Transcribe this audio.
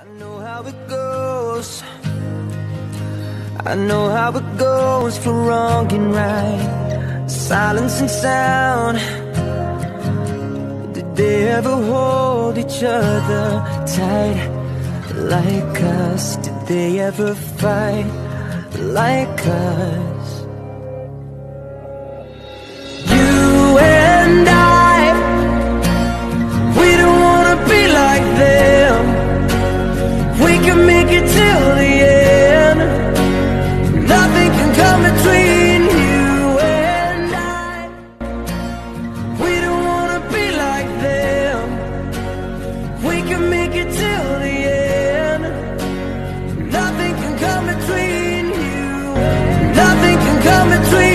I know how it goes. I know how it goes for wrong and right. Silence and sound. Did they ever hold each other tight like us? Did they ever fight like us? Nothing can come between you and I. We don't wanna be like them. We can make it till the end. Nothing can come between you. Nothing can come between.